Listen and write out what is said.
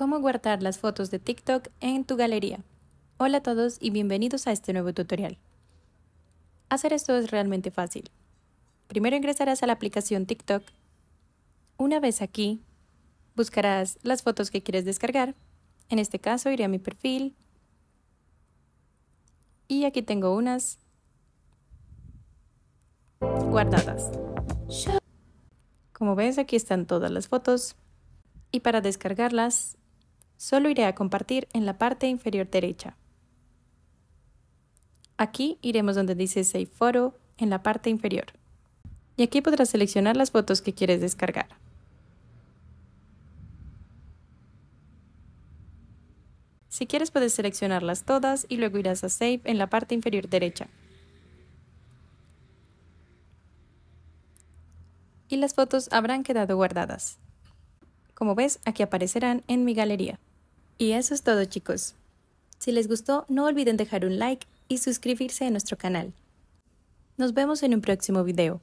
Cómo guardar las fotos de TikTok en tu galería. Hola a todos y bienvenidos a este nuevo tutorial. Hacer esto es realmente fácil. Primero ingresarás a la aplicación TikTok. Una vez aquí, buscarás las fotos que quieres descargar. En este caso iré a mi perfil. Y aquí tengo unas guardadas. Como ves, aquí están todas las fotos. Y para descargarlas, solo iré a compartir en la parte inferior derecha. Aquí iremos donde dice Save Photo en la parte inferior. Y aquí podrás seleccionar las fotos que quieres descargar. Si quieres puedes seleccionarlas todas y luego irás a Save en la parte inferior derecha. Y las fotos habrán quedado guardadas. Como ves, aquí aparecerán en mi galería. Y eso es todo chicos. Si les gustó, no olviden dejar un like y suscribirse a nuestro canal. Nos vemos en un próximo video.